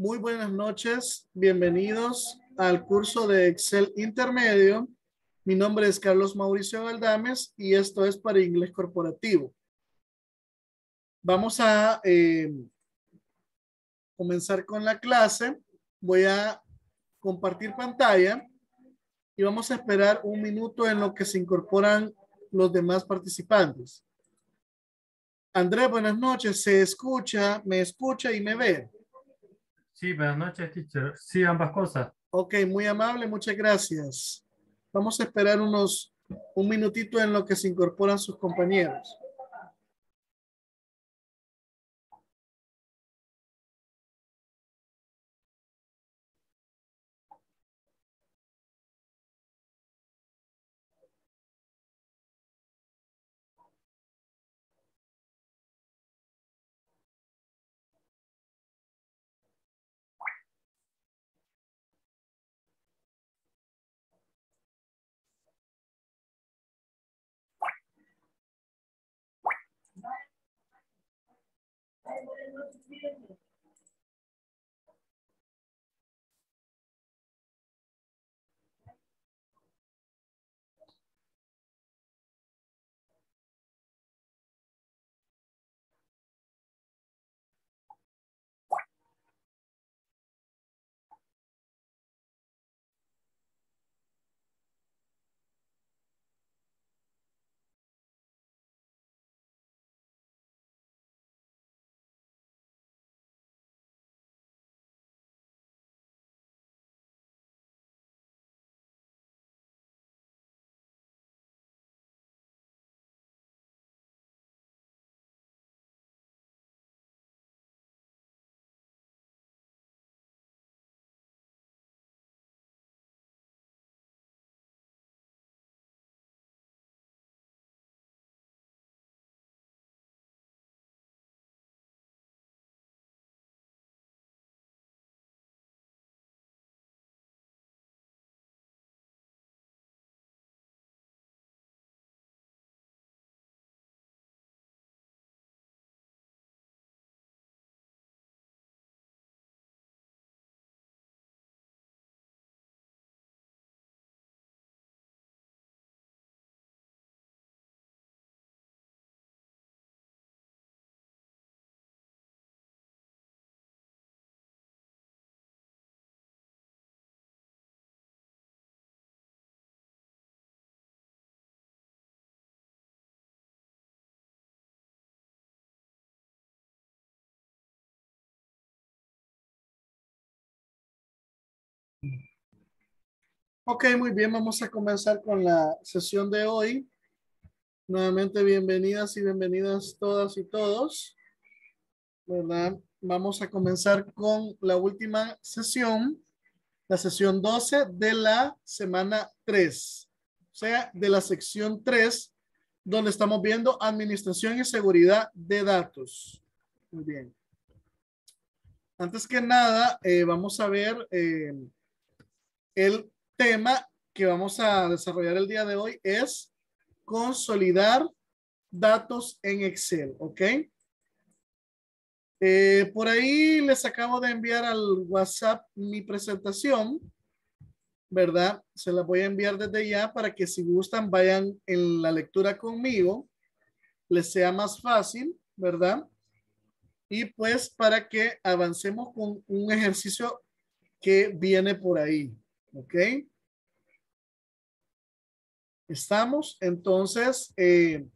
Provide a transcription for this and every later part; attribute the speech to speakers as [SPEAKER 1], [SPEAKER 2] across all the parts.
[SPEAKER 1] Muy buenas noches, bienvenidos al curso de Excel Intermedio. Mi nombre es Carlos Mauricio Galdames y esto es para inglés corporativo. Vamos a eh, comenzar con la clase. Voy a compartir pantalla y vamos a esperar un minuto en lo que se incorporan los demás participantes. Andrés, buenas noches. ¿Se escucha, me escucha y me ve?
[SPEAKER 2] Sí, buenas noches, teacher. Sí, ambas cosas.
[SPEAKER 1] Ok, muy amable, muchas gracias. Vamos a esperar unos un minutito en lo que se incorporan sus compañeros. Ok, muy bien, vamos a comenzar con la sesión de hoy. Nuevamente, bienvenidas y bienvenidas todas y todos. ¿Verdad? Vamos a comenzar con la última sesión, la sesión 12 de la semana 3, o sea, de la sección 3, donde estamos viendo administración y seguridad de datos. Muy bien. Antes que nada, eh, vamos a ver eh, el tema que vamos a desarrollar el día de hoy es consolidar datos en Excel, ¿ok? Eh, por ahí les acabo de enviar al WhatsApp mi presentación, ¿verdad? Se la voy a enviar desde ya para que si gustan vayan en la lectura conmigo, les sea más fácil, ¿verdad? Y pues para que avancemos con un ejercicio que viene por ahí, ¿Ok? Estamos, entonces, eh,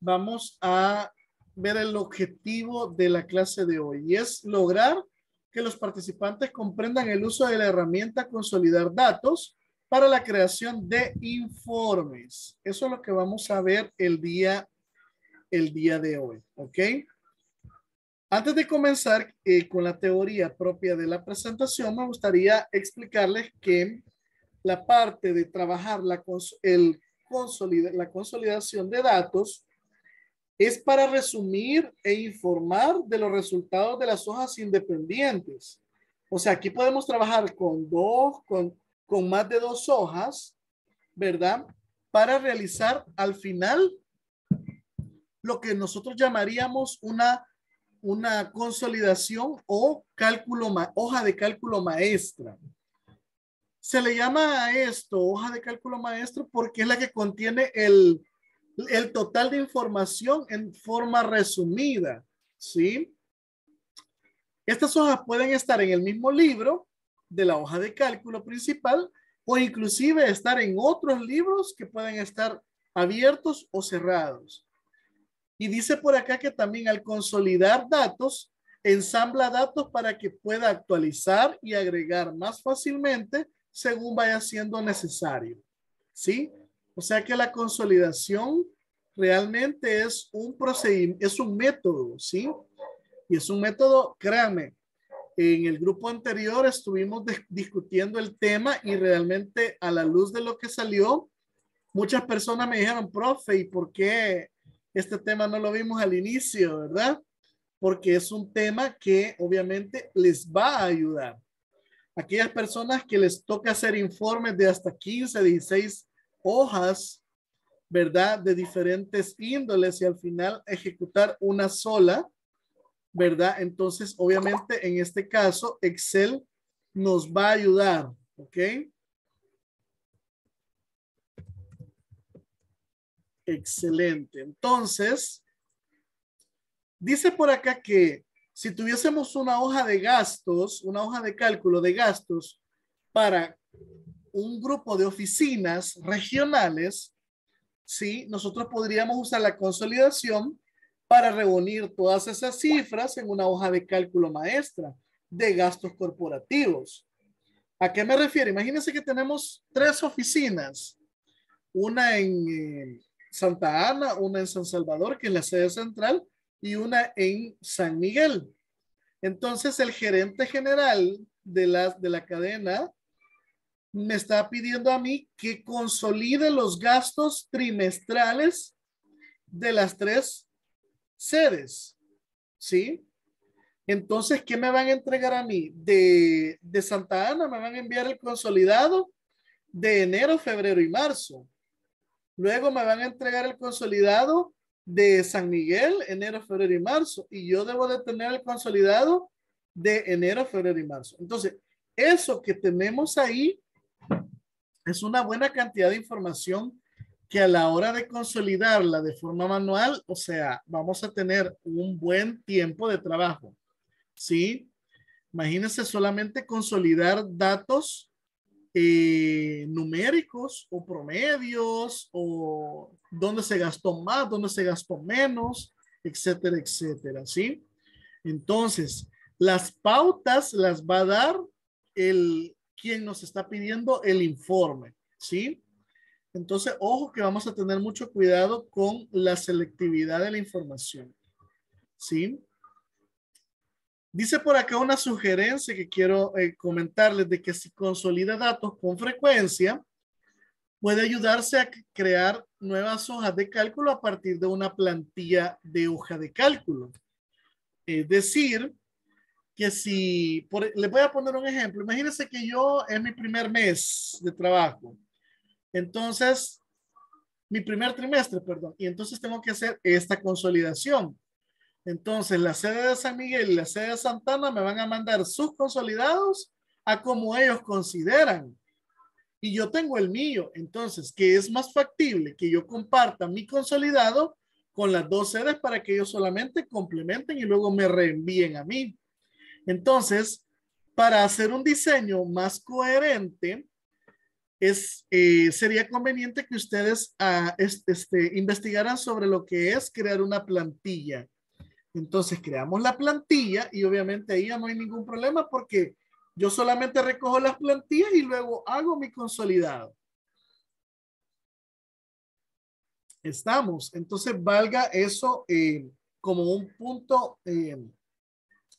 [SPEAKER 1] vamos a ver el objetivo de la clase de hoy y es lograr que los participantes comprendan el uso de la herramienta consolidar datos para la creación de informes. Eso es lo que vamos a ver el día, el día de hoy, ¿ok? Antes de comenzar eh, con la teoría propia de la presentación, me gustaría explicarles que la parte de trabajar la, el la consolidación de datos es para resumir e informar de los resultados de las hojas independientes. O sea, aquí podemos trabajar con dos, con, con más de dos hojas, ¿verdad? Para realizar al final lo que nosotros llamaríamos una una consolidación o cálculo, hoja de cálculo maestra. Se le llama a esto hoja de cálculo maestro porque es la que contiene el, el total de información en forma resumida, ¿sí? Estas hojas pueden estar en el mismo libro de la hoja de cálculo principal o inclusive estar en otros libros que pueden estar abiertos o cerrados. Y dice por acá que también al consolidar datos, ensambla datos para que pueda actualizar y agregar más fácilmente según vaya siendo necesario. ¿Sí? O sea que la consolidación realmente es un procedimiento, es un método, ¿sí? Y es un método, créanme, en el grupo anterior estuvimos discutiendo el tema y realmente a la luz de lo que salió, muchas personas me dijeron, profe, ¿y por qué este tema no lo vimos al inicio, verdad? Porque es un tema que obviamente les va a ayudar. Aquellas personas que les toca hacer informes de hasta 15, 16 hojas, ¿verdad? De diferentes índoles y al final ejecutar una sola, ¿verdad? Entonces, obviamente, en este caso, Excel nos va a ayudar, ¿ok? Excelente. Entonces, dice por acá que si tuviésemos una hoja de gastos, una hoja de cálculo de gastos para un grupo de oficinas regionales, sí, nosotros podríamos usar la consolidación para reunir todas esas cifras en una hoja de cálculo maestra de gastos corporativos. ¿A qué me refiero? Imagínense que tenemos tres oficinas, una en eh, Santa Ana, una en San Salvador, que es la sede central, y una en San Miguel. Entonces, el gerente general de la, de la cadena me está pidiendo a mí que consolide los gastos trimestrales de las tres sedes. ¿Sí? Entonces, ¿qué me van a entregar a mí? De, de Santa Ana me van a enviar el consolidado de enero, febrero y marzo. Luego me van a entregar el consolidado de San Miguel, enero, febrero y marzo. Y yo debo de tener el consolidado de enero, febrero y marzo. Entonces, eso que tenemos ahí es una buena cantidad de información que a la hora de consolidarla de forma manual, o sea, vamos a tener un buen tiempo de trabajo. ¿Sí? Imagínense solamente consolidar datos eh, numéricos o promedios o dónde se gastó más, dónde se gastó menos, etcétera, etcétera. ¿Sí? Entonces, las pautas las va a dar el quien nos está pidiendo el informe. ¿Sí? Entonces, ojo que vamos a tener mucho cuidado con la selectividad de la información. ¿Sí? Dice por acá una sugerencia que quiero eh, comentarles de que si consolida datos con frecuencia, puede ayudarse a crear nuevas hojas de cálculo a partir de una plantilla de hoja de cálculo. Es decir, que si, por, les voy a poner un ejemplo, imagínense que yo en mi primer mes de trabajo, entonces, mi primer trimestre, perdón, y entonces tengo que hacer esta consolidación. Entonces, la sede de San Miguel y la sede de Santana me van a mandar sus consolidados a como ellos consideran. Y yo tengo el mío. Entonces, ¿qué es más factible? Que yo comparta mi consolidado con las dos sedes para que ellos solamente complementen y luego me reenvíen a mí. Entonces, para hacer un diseño más coherente, eh, sería conveniente que ustedes ah, este, investigaran sobre lo que es crear una plantilla. Entonces creamos la plantilla y obviamente ahí ya no hay ningún problema porque yo solamente recojo las plantillas y luego hago mi consolidado. Estamos. Entonces valga eso eh, como un punto eh,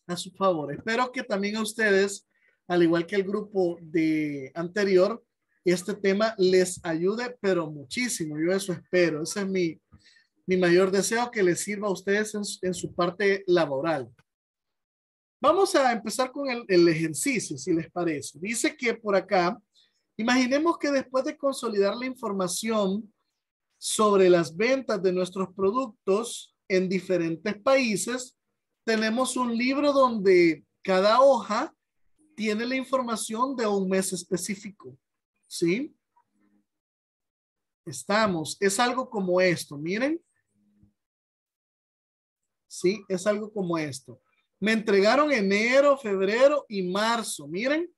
[SPEAKER 1] a su favor. Espero que también a ustedes, al igual que el grupo de anterior, este tema les ayude, pero muchísimo. Yo eso espero. Ese es mi, mi mayor deseo que les sirva a ustedes en, su parte laboral. Vamos a empezar con el, el ejercicio, si les parece. Dice que por acá, imaginemos que después de consolidar la información sobre las ventas de nuestros productos en diferentes países, tenemos un libro donde cada hoja tiene la información de un mes específico. ¿Sí? Estamos, es algo como esto, miren. Sí, es algo como esto. Me entregaron enero, febrero y marzo. Miren,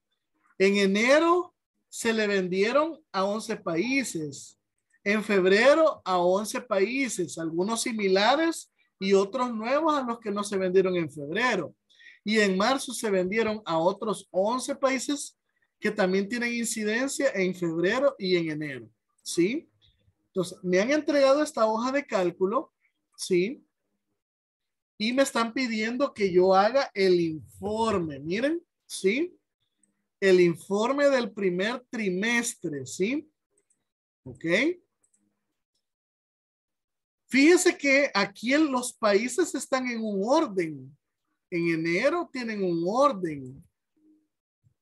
[SPEAKER 1] en enero se le vendieron a 11 países. En febrero a 11 países, algunos similares y otros nuevos a los que no se vendieron en febrero. Y en marzo se vendieron a otros 11 países que también tienen incidencia en febrero y en enero. ¿Sí? Entonces, me han entregado esta hoja de cálculo. ¿Sí? Y me están pidiendo que yo haga el informe. Miren, ¿sí? El informe del primer trimestre, ¿sí? ¿Ok? Fíjese que aquí en los países están en un orden. En enero tienen un orden.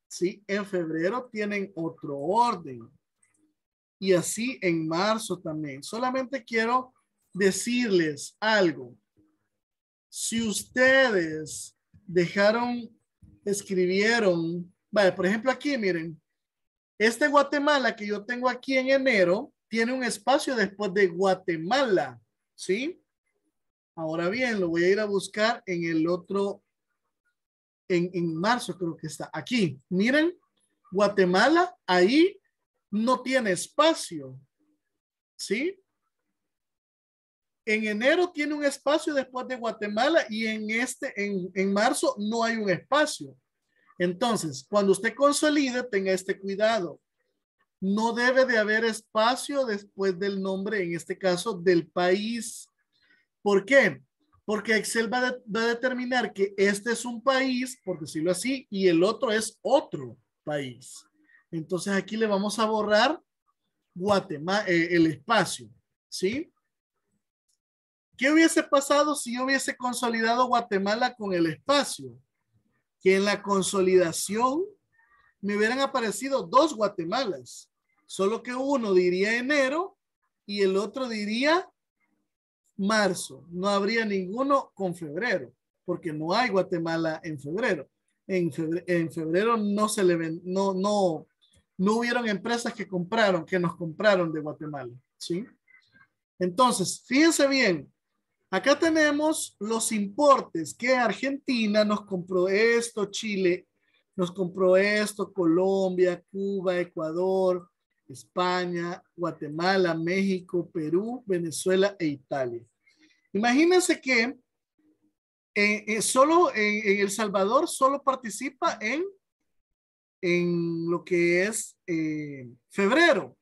[SPEAKER 1] Sí, en febrero tienen otro orden. Y así en marzo también. Solamente quiero decirles algo. Si ustedes dejaron, escribieron, vale, por ejemplo aquí, miren, este Guatemala que yo tengo aquí en enero tiene un espacio después de Guatemala. ¿sí? Ahora bien, lo voy a ir a buscar en el otro, en, en marzo creo que está. Aquí, miren, Guatemala, ahí no tiene espacio, ¿sí? En enero tiene un espacio después de Guatemala y en este, en, en marzo no hay un espacio. Entonces, cuando usted consolide, tenga este cuidado no debe de haber espacio después del nombre, en este caso, del país. ¿Por qué? Porque Excel va, a determinar que este es un país, por decirlo así, y el otro es otro país. Entonces aquí le vamos a borrar Guatemala, eh, el espacio, ¿sí? ¿Qué hubiese pasado si yo hubiese consolidado Guatemala con el espacio? Que en la consolidación me hubieran aparecido dos Guatemalas, solo que uno diría enero y el otro diría marzo. No habría ninguno con febrero, porque no hay Guatemala en febrero. En febrero, no se le ven, no, no, no hubieron empresas que compraron, que nos compraron de Guatemala, ¿sí? Entonces, fíjense bien, acá tenemos los importes que Argentina nos compró esto, Chile nos compró esto, Colombia, Cuba, Ecuador, España, Guatemala, México, Perú, Venezuela e Italia. Imagínense que eh, eh, solo en, El Salvador solo participa en, en lo que es eh, febrero.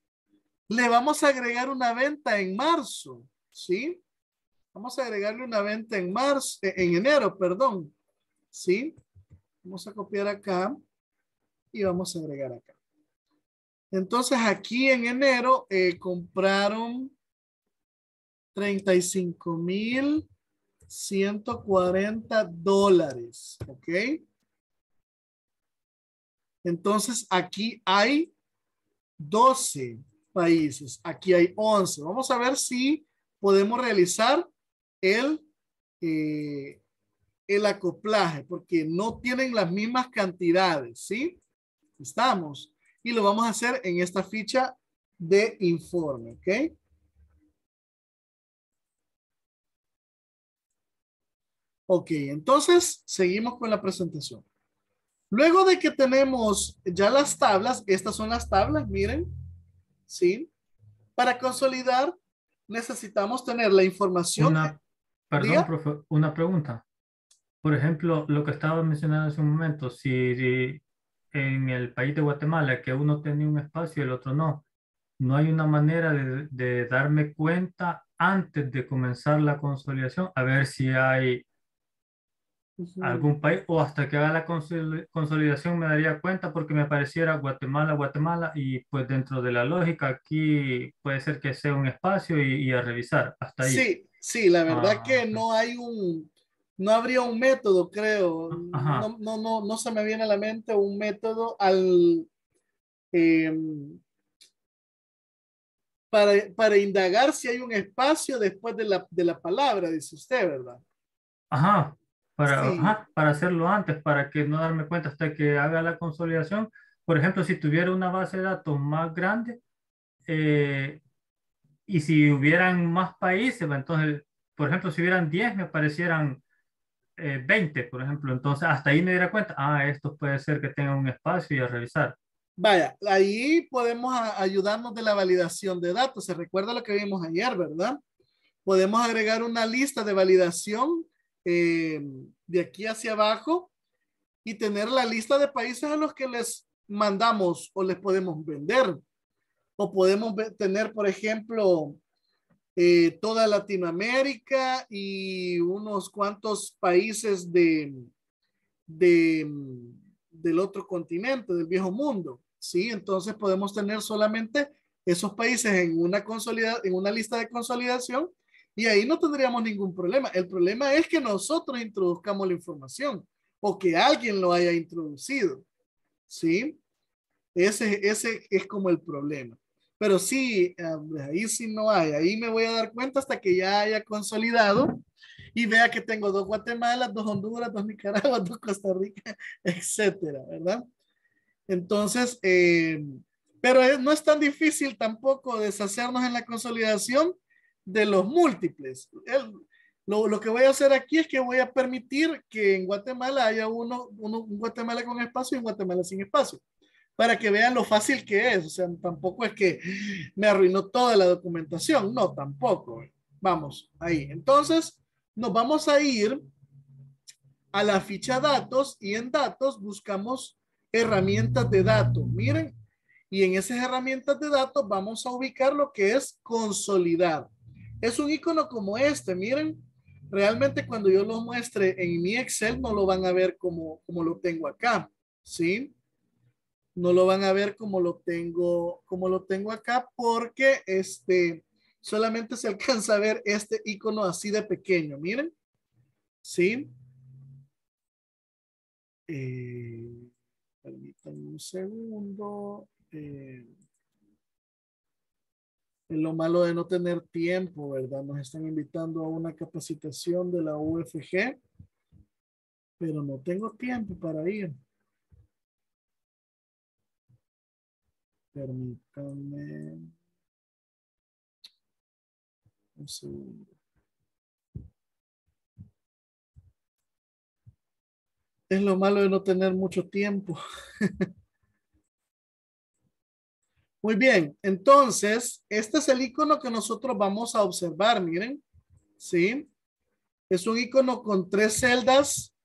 [SPEAKER 1] Le vamos a agregar una venta en marzo, ¿sí? Vamos a agregarle una venta en marzo, en enero, perdón, ¿sí? Vamos a copiar acá y vamos a agregar acá. Entonces aquí en enero eh, compraron 35 mil 140 dólares. ¿Ok? Entonces aquí hay 12 países. Aquí hay 11. Vamos a ver si podemos realizar el, eh, el acoplaje, porque no tienen las mismas cantidades, ¿sí? Estamos. Y lo vamos a hacer en esta ficha de informe, ¿ok? Ok, entonces seguimos con la presentación. Luego de que tenemos ya las tablas, estas son las tablas, miren, ¿sí? Para consolidar necesitamos tener la información.
[SPEAKER 2] Perdón, profe, una pregunta. Por ejemplo, lo que estaba mencionando hace un momento, si en el país de Guatemala que uno tenía un espacio y el otro no, no hay una manera de, darme cuenta antes de comenzar la consolidación, a ver si hay algún país o hasta que haga la consolidación me daría cuenta porque me pareciera Guatemala, Guatemala y pues dentro de la lógica aquí puede ser que sea un espacio y, a revisar. Hasta ahí.
[SPEAKER 1] Sí, sí, la verdad ah, que no hay un, no habría un método, creo. No, no, no, no, se me viene a la mente un método al em, para, para, indagar si hay un espacio después de la, de la palabra, dice usted, ¿verdad?
[SPEAKER 2] Ajá. para, para hacerlo antes, para que no darme cuenta hasta que haga la consolidación. Por ejemplo, si tuviera una base de datos más grande eh, y si hubieran más países, pues, entonces, por ejemplo, si hubieran 10, me aparecieran 20, por ejemplo. Entonces, hasta ahí me diera cuenta, ah, esto puede ser que tenga un espacio y a revisar.
[SPEAKER 1] Vaya, ahí podemos ayudarnos de la validación de datos. Se recuerda lo que vimos ayer, ¿verdad? Podemos agregar una lista de validación eh, de aquí hacia abajo y tener la lista de países a los que les mandamos o les podemos vender. O podemos tener, por ejemplo, eh, toda Latinoamérica y unos cuantos países de, de, del otro continente, del viejo mundo. ¿sí? Entonces podemos tener solamente esos países en una, en una lista de consolidación y ahí no tendríamos ningún problema. El problema es que nosotros introduzcamos la información o que alguien lo haya introducido. ¿Sí? Ese, ese es como el problema. Pero sí, ahí sí no hay. Ahí me voy a dar cuenta hasta que ya haya consolidado y vea que tengo dos Guatemala, dos Honduras, dos Nicaragua, dos Costa Rica, etcétera, ¿verdad? Entonces, eh, pero no es tan difícil tampoco deshacernos en la consolidación de los múltiples. lo, lo, que voy a hacer aquí es que voy a permitir que en Guatemala haya uno, uno, un Guatemala con espacio y un Guatemala sin espacio, para que vean lo fácil que es. O sea, tampoco es que me arruinó toda la documentación, no, tampoco. Vamos, ahí. Entonces, nos vamos a ir a la ficha datos y en datos buscamos herramientas de datos. Miren, y en esas herramientas de datos vamos a ubicar lo que es consolidar. Es un icono como este, miren. Realmente cuando yo lo muestre en mi Excel no lo van a ver como, como lo tengo acá, ¿sí? No lo van a ver como lo tengo, como lo tengo acá porque este, solamente se alcanza a ver este icono así de pequeño, miren. ¿Sí? Eh, permítanme un segundo. Eh, es lo malo de no tener tiempo, ¿verdad? Nos están invitando a una capacitación de la UFG, pero no tengo tiempo para ir. Permítanme un segundo. Es lo malo de no tener mucho tiempo. Muy bien, entonces, este es el icono que nosotros vamos a observar, miren, ¿sí? Es un icono con tres celdas,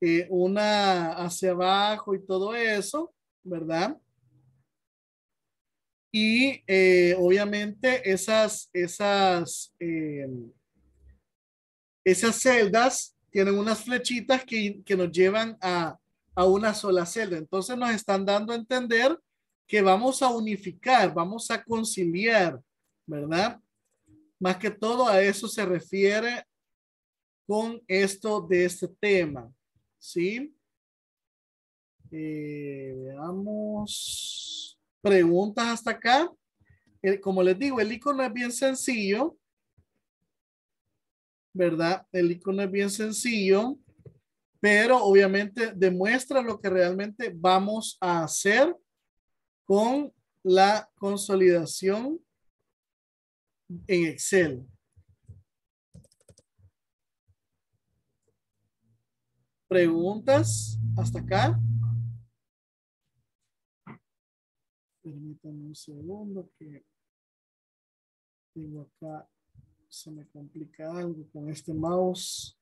[SPEAKER 1] eh, una hacia abajo y todo eso, ¿verdad? Y eh, obviamente esas, esas, eh, esas celdas tienen unas flechitas que, que nos llevan a, a una sola celda. Entonces nos están dando a entender que vamos a unificar, vamos a conciliar, ¿verdad? Más que todo a eso se refiere con esto de este tema, ¿sí? Eh, veamos preguntas hasta acá. Eh, como les digo, el icono es bien sencillo, ¿verdad? El icono es bien sencillo, pero obviamente demuestra lo que realmente vamos a hacer con la consolidación en Excel. ¿Preguntas hasta acá? Permítanme un segundo que tengo acá, se me complica algo con este mouse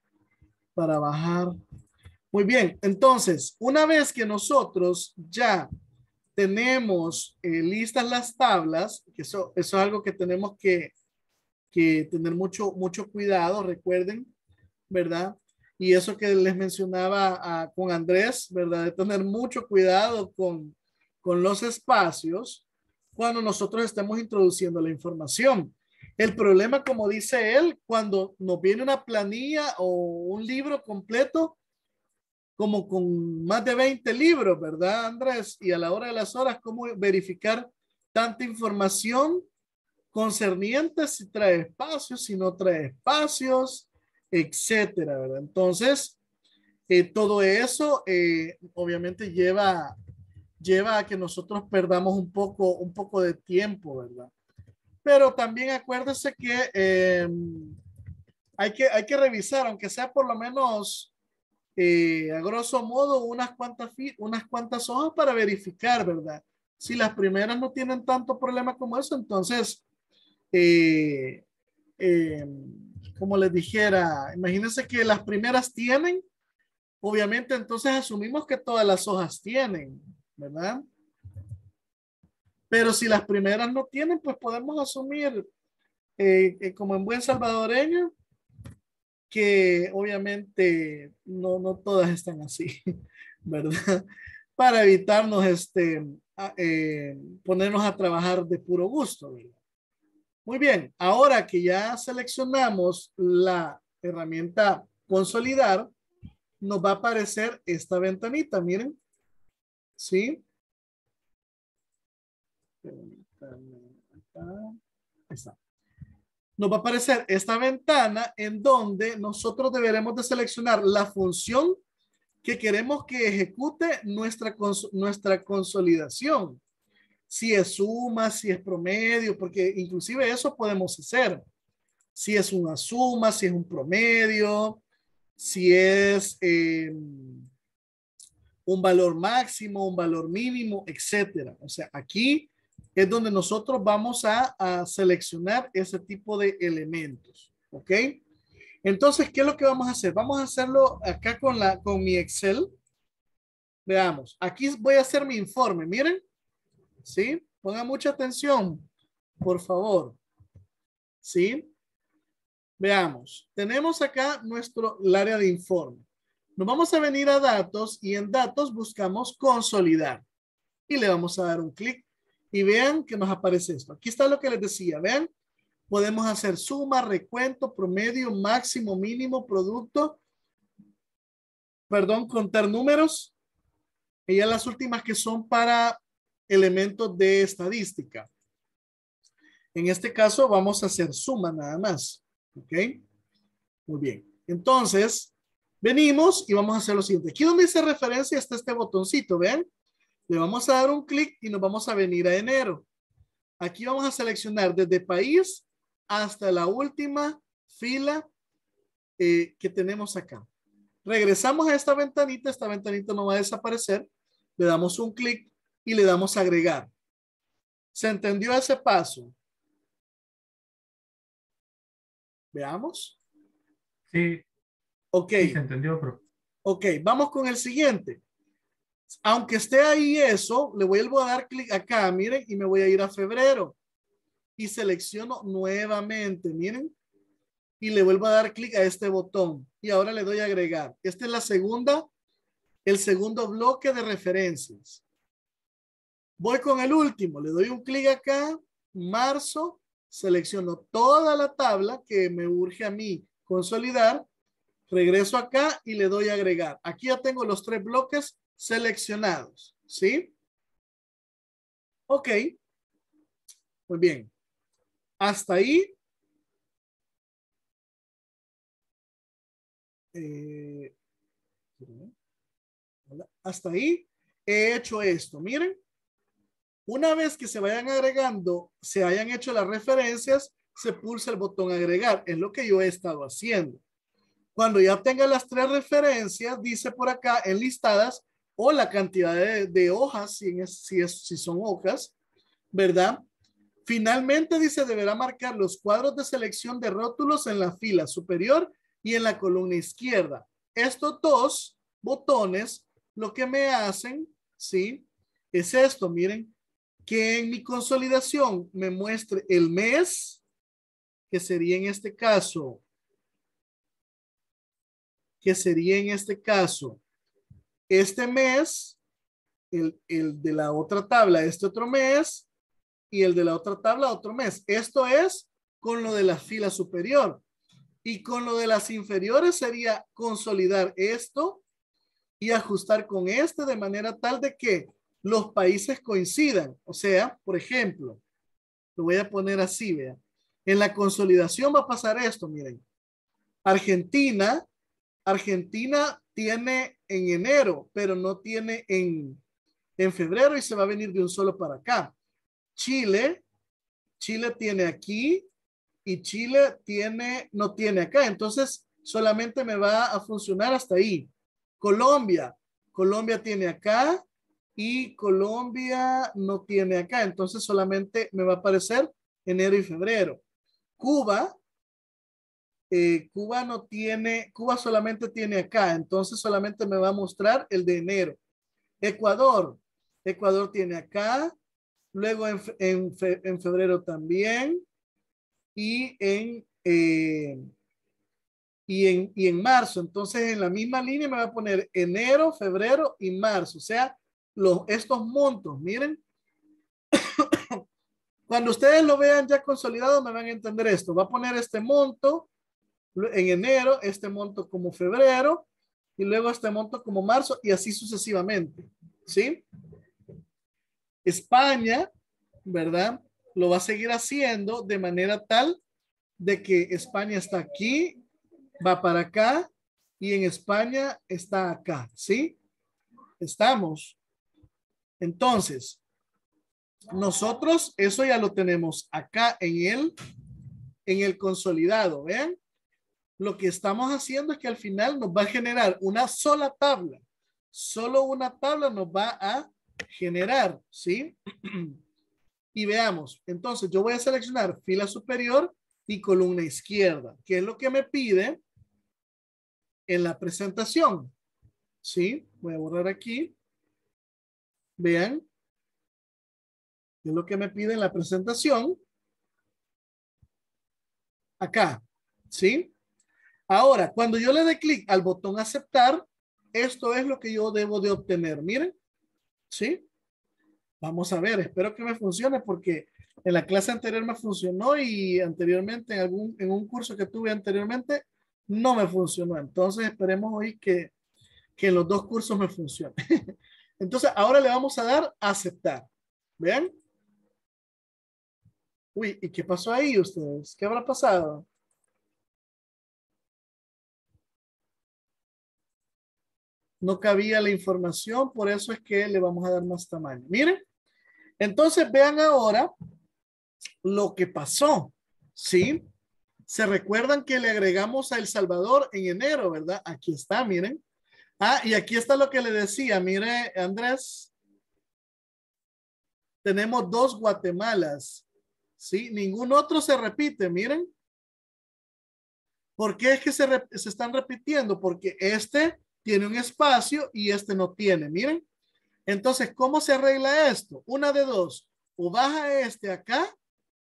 [SPEAKER 1] para bajar. Muy bien, entonces, una vez que nosotros ya tenemos eh, listas las tablas, que eso, eso, es algo que tenemos que, que tener mucho, mucho cuidado, recuerden, ¿verdad? Y eso que les mencionaba con Andrés, ¿verdad? De tener mucho cuidado con, con los espacios cuando nosotros estemos introduciendo la información. El problema, como dice él, cuando nos viene una planilla o un libro completo, como con más de 20 libros, ¿verdad, Andrés? Y a la hora de las horas, ¿cómo verificar tanta información concerniente si trae espacios, si no trae espacios, etcétera. Entonces, Eh, todo eso eh, obviamente lleva, lleva a que nosotros perdamos un poco, un poco de tiempo, ¿verdad? Pero también acuérdese que em, hay que, hay que revisar, aunque sea por lo menos eh, a grosso modo unas cuantas, unas cuantas hojas para verificar, ¿verdad? Si las primeras no tienen tanto problema como eso, entonces, eh, em, como les dijera, imagínense que las primeras tienen, obviamente entonces asumimos que todas las hojas tienen, ¿verdad? Pero si las primeras no tienen, pues podemos asumir, eh, como en buen salvadoreño, que obviamente no, no todas están así, ¿verdad? Para evitarnos este, eh, ponernos a trabajar de puro gusto, ¿verdad? Muy bien, ahora que ya seleccionamos la herramienta consolidar, nos va a aparecer esta ventanita, miren. ¿Sí? está. Nos va a aparecer esta ventana en donde nosotros deberemos de seleccionar la función que queremos que ejecute nuestra, nuestra consolidación. Si es suma, si es promedio, porque inclusive eso podemos hacer. Si es una suma, si es un promedio, si es eh, un valor máximo, un valor mínimo, etcétera. O sea, aquí es donde nosotros vamos a, seleccionar ese tipo de elementos. ¿Ok? Entonces, ¿qué es lo que vamos a hacer? Vamos a hacerlo acá con, la, con mi Excel. Veamos, aquí voy a hacer mi informe. Miren, ¿sí? Pongan mucha atención, por favor. ¿Sí? Veamos, tenemos acá nuestro el área de informe. Nos vamos a venir a datos y en datos buscamos consolidar. Y le vamos a dar un clic y vean que nos aparece esto. Aquí está lo que les decía, vean. Podemos hacer suma, recuento, promedio, máximo, mínimo, producto. Perdón, contar números. Y ya las últimas que son para elementos de estadística. En este caso vamos a hacer suma nada más. ¿Ok? Muy bien. Entonces, venimos y vamos a hacer lo siguiente. Aquí donde dice referencia está este botoncito, ¿ven? Le vamos a dar un clic y nos vamos a venir a enero. Aquí vamos a seleccionar desde país hasta la última fila eh, que tenemos acá. Regresamos a esta ventanita. Esta ventanita no va a desaparecer. Le damos un clic y le damos agregar. ¿Se entendió ese paso? Veamos.
[SPEAKER 2] Sí.
[SPEAKER 1] Ok.
[SPEAKER 2] se entendió, pero.
[SPEAKER 1] Ok, vamos con el siguiente aunque esté ahí eso, le vuelvo a dar clic acá, miren, y me voy a ir a febrero. Y selecciono nuevamente, miren. Y le vuelvo a dar clic a este botón. Y ahora le doy a agregar. Esta es la segunda, el segundo bloque de referencias. Voy con el último. Le doy un clic acá, marzo. Selecciono toda la tabla que me urge a mí consolidar. Regreso acá y le doy a agregar. Aquí ya tengo los tres bloques seleccionados. ¿Sí? Ok. Muy bien. Hasta ahí. Eh, hasta ahí he hecho esto. Miren. Una vez que se vayan agregando, se hayan hecho las referencias, se pulsa el botón agregar. Es lo que yo he estado haciendo. Cuando ya tenga las tres referencias, dice por acá enlistadas, o la cantidad de, hojas, si, si, es, si son hojas, ¿verdad? Finalmente dice, deberá marcar los cuadros de selección de rótulos en la fila superior y en la columna izquierda. Estos dos botones lo que me hacen, ¿sí? Es esto, miren, que en mi consolidación me muestre el mes, que sería en este caso, que sería en este caso este mes, el, de la otra tabla, este otro mes, y el de la otra tabla, otro mes. Esto es con lo de la fila superior. Y con lo de las inferiores sería consolidar esto y ajustar con este de manera tal de que los países coincidan. O sea, por ejemplo, lo voy a poner así, vean. En la consolidación va a pasar esto, miren. Argentina Argentina tiene en enero, pero no tiene en, en febrero y se va a venir de un solo para acá. Chile, Chile tiene aquí y Chile tiene, no tiene acá. Entonces, solamente me va a funcionar hasta ahí. Colombia, Colombia tiene acá y Colombia no tiene acá. Entonces, solamente me va a aparecer enero y febrero. Cuba, eh, Cuba no tiene, Cuba solamente tiene acá, entonces solamente me va a mostrar el de enero. Ecuador, Ecuador tiene acá, luego en, en, febrero también y en, eh, y, en, y en marzo. Entonces en la misma línea me va a poner enero, febrero y marzo, o sea, los, estos montos, miren, cuando ustedes lo vean ya consolidado, me van a entender esto. Va a poner este monto en enero, este monto como febrero, y luego este monto como marzo, y así sucesivamente. ¿Sí? España, ¿verdad? Lo va a seguir haciendo de manera tal de que España está aquí, va para acá, y en España está acá. ¿Sí? Estamos. Entonces, nosotros eso ya lo tenemos acá en el, en el consolidado. Vean, lo que estamos haciendo es que al final nos va a generar una sola tabla. Solo una tabla nos va a generar, ¿sí? Y veamos, entonces yo voy a seleccionar fila superior y columna izquierda, que es lo que me pide en la presentación. ¿Sí? Voy a borrar aquí. Vean, es lo que me pide en la presentación. Acá, ¿sí? Ahora, cuando yo le dé clic al botón aceptar, esto es lo que yo debo de obtener. Miren, ¿sí? Vamos a ver, espero que me funcione porque en la clase anterior me funcionó y anteriormente en, algún, en un curso que tuve anteriormente no me funcionó. Entonces esperemos hoy que, que los dos cursos me funcione. Entonces ahora le vamos a dar aceptar. ¿Vean? Uy, ¿y qué pasó ahí ustedes? ¿Qué habrá pasado? No cabía la información, por eso es que le vamos a dar más tamaño. Miren, entonces vean ahora lo que pasó, ¿sí? Se recuerdan que le agregamos a El Salvador en enero, ¿verdad? Aquí está, miren. Ah, y aquí está lo que le decía, mire, Andrés. Tenemos dos Guatemalas. ¿sí? Ningún otro se repite, miren. ¿Por qué es que se, se están repitiendo? Porque este tiene un espacio y este no tiene, miren. Entonces, ¿cómo se arregla esto? Una de dos, o baja este acá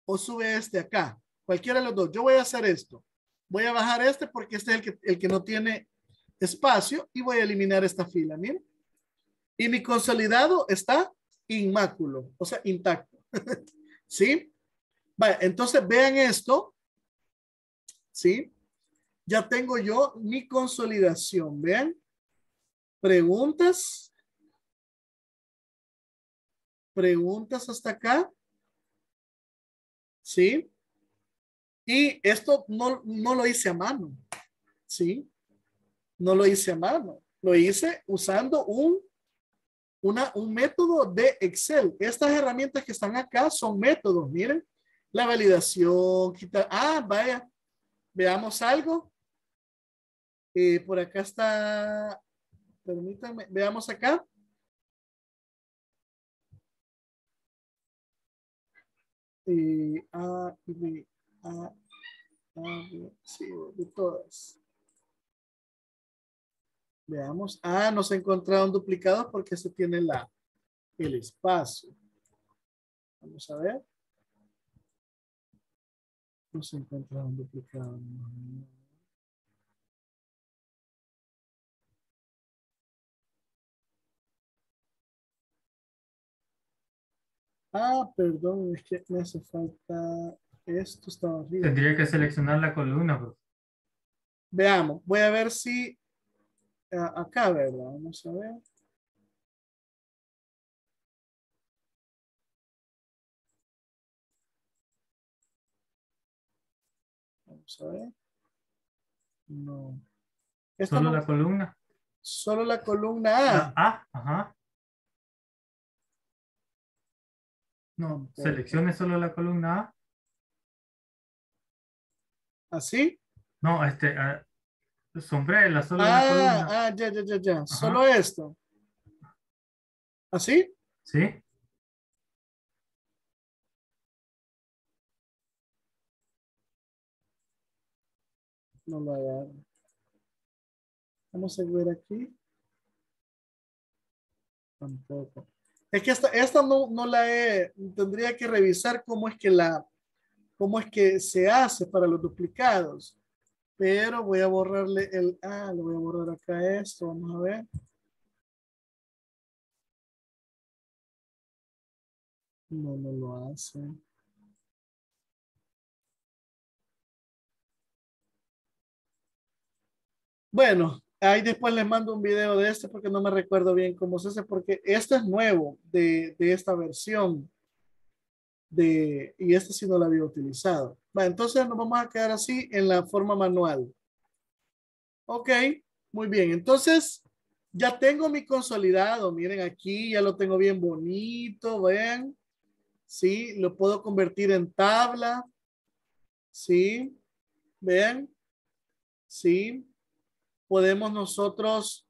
[SPEAKER 1] o sube este acá, cualquiera de los dos. Yo voy a hacer esto. Voy a bajar este porque este es el que, el que no tiene espacio y voy a eliminar esta fila, miren. Y mi consolidado está inmáculo, o sea, intacto. ¿Sí? Vaya, entonces vean esto. ¿Sí? Ya tengo yo mi consolidación. Vean. Preguntas. Preguntas hasta acá. ¿Sí? Y esto no, no lo hice a mano. ¿Sí? No lo hice a mano. Lo hice usando un, un método de Excel. Estas herramientas que están acá son métodos. Miren la validación, quitar. Ah, vaya, veamos algo. Eh, por acá está, permítanme, veamos acá. Eh, a, B, A, A, B, sí, de todas. Veamos. Ah, no se encontraron duplicados porque se tiene la, el espacio. Vamos a ver. No se encuentra Ah, perdón, es que me hace falta. Esto estaba arriba.
[SPEAKER 2] Tendría que seleccionar la columna. Pues.
[SPEAKER 1] Veamos, voy a ver si acá, ¿verdad? Vamos a ver. Vamos a ver. No.
[SPEAKER 2] Solo la columna.
[SPEAKER 1] Solo la columna A.
[SPEAKER 2] A, ajá.
[SPEAKER 1] No.
[SPEAKER 2] Seleccione solo la columna A.
[SPEAKER 1] ¿Así?
[SPEAKER 2] No, este, uh, solo
[SPEAKER 1] ah,
[SPEAKER 2] la columna.
[SPEAKER 1] Ah, ya, ya, ya, ya. Solo esto. ¿Así?
[SPEAKER 2] Sí.
[SPEAKER 1] No lo haga. Vamos a ver aquí. Tampoco. Es que esta, esta no, no la he, tendría que revisar cómo es que la, cómo es que se hace para los duplicados. Pero voy a borrarle el, ah, le voy a borrar acá esto, vamos a ver. No, no lo hace. Bueno, ahí después les mando un video de este porque no me recuerdo bien cómo se hace, porque este es nuevo de, de esta versión de, y este sí no lo había utilizado. Bueno, entonces nos vamos a quedar así en la forma manual. Ok, muy bien. Entonces, ya tengo mi consolidado. Miren aquí, ya lo tengo bien bonito. Vean. Sí, lo puedo convertir en tabla. Sí, vean. Sí, podemos nosotros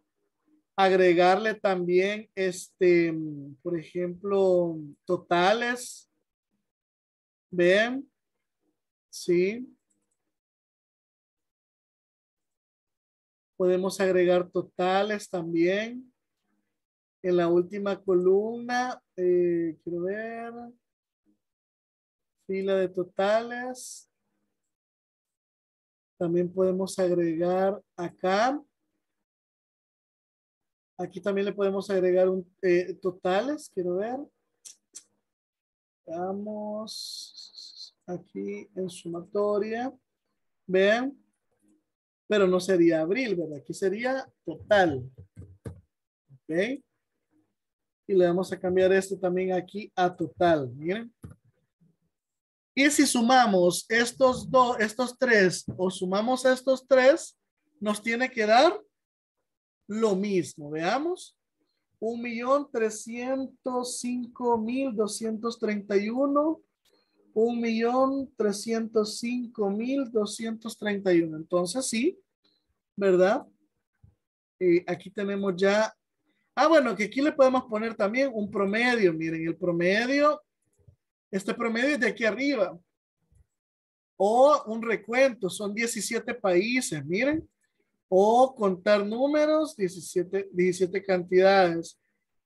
[SPEAKER 1] agregarle también, este, por ejemplo, totales. Vean. Sí. Podemos agregar totales también. En la última columna, eh, quiero ver. Fila de totales. También podemos agregar acá. Aquí también le podemos agregar eh, totales, quiero ver. Vamos aquí en sumatoria. Vean. Pero no sería abril, ¿verdad? Aquí sería total. Ok. Y le vamos a cambiar este también aquí a total. Miren. Y si sumamos estos dos, estos tres, o sumamos estos tres, nos tiene que dar lo mismo. Veamos. Un millón trescientos cinco mil doscientos treinta y uno. Un millón trescientos cinco mil doscientos treinta y uno. Entonces sí, ¿verdad? Y aquí tenemos ya. Ah, bueno, que aquí le podemos poner también un promedio. Miren, el promedio este promedio es de aquí arriba. O un recuento, son 17 países, miren. O contar números, 17, 17 cantidades.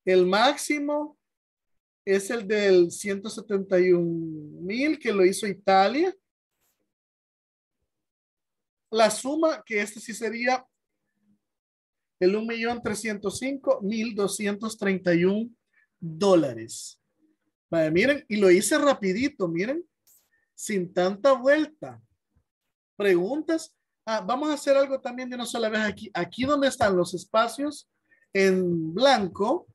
[SPEAKER 1] El máximo es el del 171 mil que lo hizo Italia. La suma, que este sí sería el 1.305.231 dólares miren, y lo hice rapidito, miren, sin tanta vuelta. Preguntas. Ah, vamos a hacer algo también de una sola vez aquí. Aquí donde están los espacios en blanco,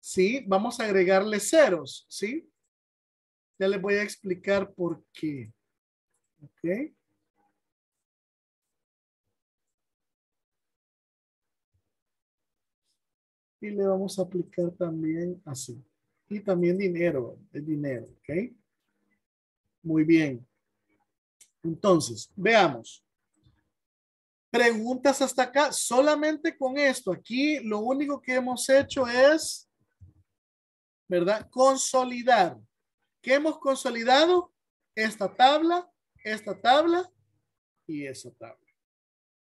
[SPEAKER 1] ¿sí? Vamos a agregarle ceros, ¿sí? Ya les voy a explicar por qué. ¿Ok? Y le vamos a aplicar también así y también dinero, el dinero, ¿ok? Muy bien. Entonces, veamos. Preguntas hasta acá, solamente con esto. Aquí lo único que hemos hecho es, ¿verdad? Consolidar. ¿Qué hemos consolidado? Esta tabla, esta tabla y esa tabla.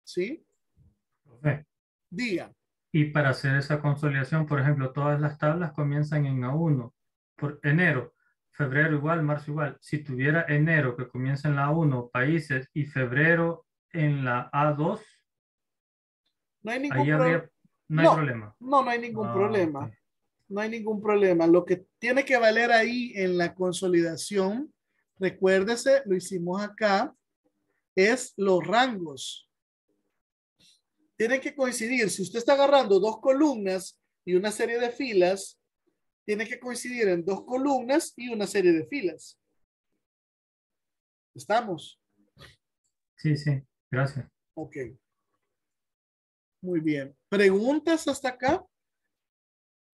[SPEAKER 1] ¿Sí? Diga.
[SPEAKER 2] Y para hacer esa consolidación, por ejemplo, todas las tablas comienzan en A1. Por enero, febrero igual, marzo igual. Si tuviera enero que comienza en la A1, países, y febrero en la A2,
[SPEAKER 1] no hay ningún problema.
[SPEAKER 2] no, hay problema.
[SPEAKER 1] No, no hay ningún ah, problema. No hay ningún problema. Lo que tiene que valer ahí en la consolidación, recuérdese, lo hicimos acá, es los rangos tienen que coincidir. Si usted está agarrando dos columnas y una serie de filas, tiene que coincidir en dos columnas y una serie de filas. ¿Estamos?
[SPEAKER 2] Sí, sí. Gracias.
[SPEAKER 1] Ok. Muy bien. ¿Preguntas hasta acá?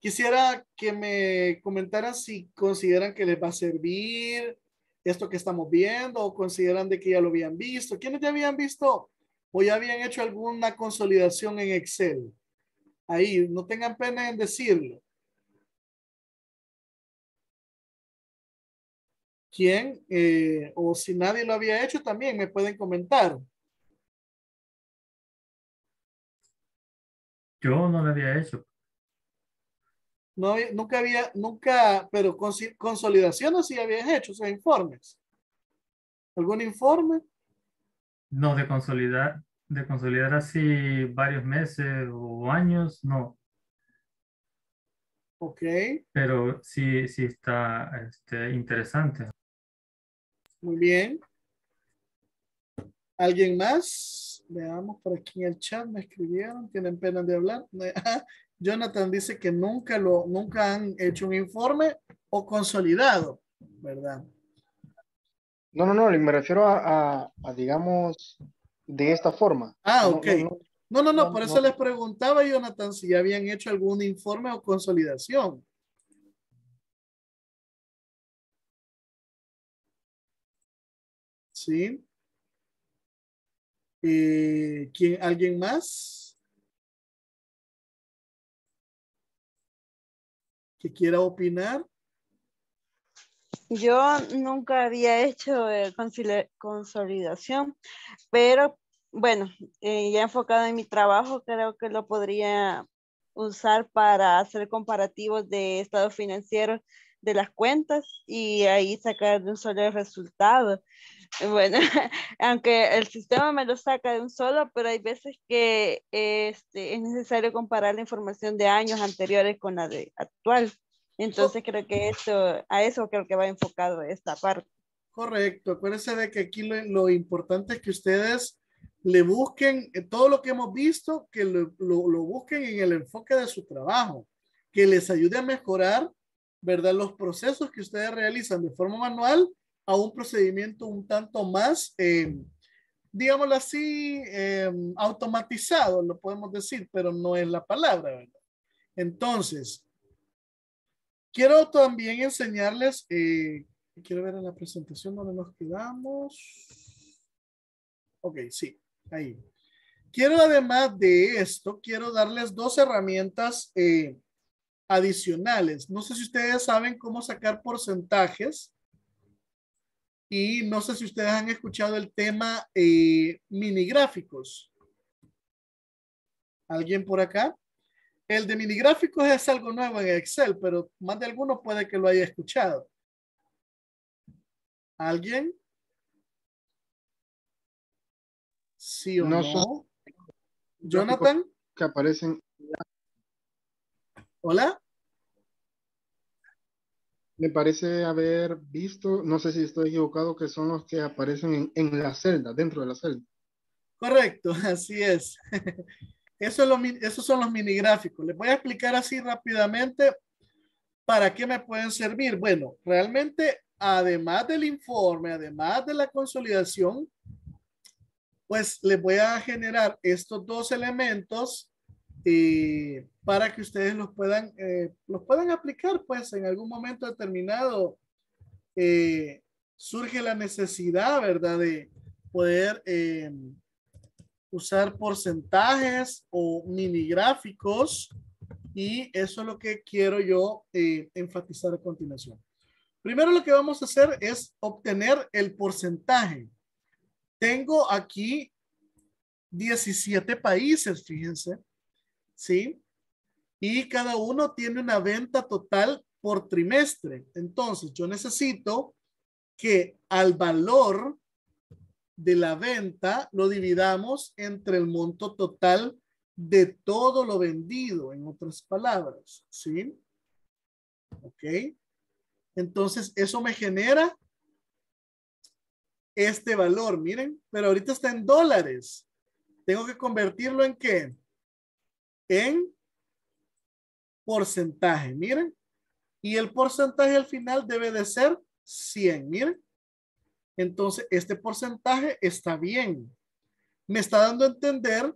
[SPEAKER 1] Quisiera que me comentaran si consideran que les va a servir esto que estamos viendo o consideran de que ya lo habían visto. ¿Quiénes ya habían visto o ya habían hecho alguna consolidación en Excel? Ahí, no tengan pena en decirlo. ¿Quién? Eh, o si nadie lo había hecho también me pueden comentar.
[SPEAKER 2] Yo no lo había hecho.
[SPEAKER 1] No, nunca había, nunca, pero consolidaciones sí habías hecho, o sea, informes. ¿Algún informe?
[SPEAKER 2] No, de consolidar, de consolidar así varios meses o años, no.
[SPEAKER 1] Ok.
[SPEAKER 2] Pero sí, sí está este, interesante.
[SPEAKER 1] Muy bien. ¿Alguien más? Veamos por aquí en el chat, me escribieron, tienen pena de hablar. Jonathan dice que nunca lo, nunca han hecho un informe o consolidado, ¿verdad?
[SPEAKER 3] No, no, no, me refiero a, digamos, de esta forma.
[SPEAKER 1] Ah, ok. No, no, no, por eso les preguntaba, Jonathan, si habían hecho algún informe o consolidación. Sí. Eh, ¿quién, ¿Alguien más? que quiera opinar.
[SPEAKER 4] Yo nunca había hecho eh, consolidación, pero bueno, eh, ya enfocado en mi trabajo, creo que lo podría usar para hacer comparativos de estados financieros de las cuentas y ahí sacar de un solo resultado. Bueno, aunque el sistema me lo saca de un solo, pero hay veces que este, es necesario comparar la información de años anteriores con la de actual. Entonces creo que esto, a eso creo que va enfocado esta parte.
[SPEAKER 1] Correcto. Acuérdense de que aquí lo, importante es que ustedes le busquen eh, todo lo que hemos visto, que lo, lo busquen en el enfoque de su trabajo, que les ayude a mejorar ¿verdad? Los procesos que ustedes realizan de forma manual a un procedimiento un tanto más, eh, digámoslo así, eh, automatizado, lo podemos decir, pero no es la palabra, ¿verdad? Entonces, quiero también enseñarles, eh, quiero ver en la presentación donde nos quedamos. Ok, sí, ahí. Quiero además de esto, quiero darles dos herramientas eh, adicionales. No sé si ustedes saben cómo sacar porcentajes y no sé si ustedes han escuchado el tema eh, mini gráficos. ¿Alguien por acá? El de mini gráficos es algo nuevo en Excel, pero más de alguno puede que lo haya escuchado. ¿Alguien? ¿Sí o no? no? ¿Jonathan?
[SPEAKER 3] Que aparecen
[SPEAKER 1] Hola.
[SPEAKER 3] Me parece haber visto, no sé si estoy equivocado, que son los que aparecen en, la celda, dentro de la celda.
[SPEAKER 1] Correcto, así es. Esos son los mini gráficos. Les voy a explicar así rápidamente para qué me pueden servir. Bueno, realmente, además del informe, además de la consolidación, pues les voy a generar estos dos elementos eh, para que ustedes los puedan, eh, los puedan aplicar, pues en algún momento determinado eh, surge la necesidad, ¿verdad? De poder usar porcentajes o mini gráficos y eso es lo que quiero yo enfatizar a continuación. Primero lo que vamos a hacer es obtener el porcentaje. Tengo aquí 17 países, fíjense. ¿sí? Y cada uno tiene una venta total por trimestre. Entonces, yo necesito que al valor de la venta lo dividamos entre el monto total de todo lo vendido, en otras palabras, ¿sí? Ok. Entonces, eso me genera este valor, miren, pero ahorita está en dólares. Tengo que convertirlo en qué? en porcentaje, miren. Y el porcentaje al final debe de ser 100, miren. Entonces, este porcentaje está bien. Me está dando a entender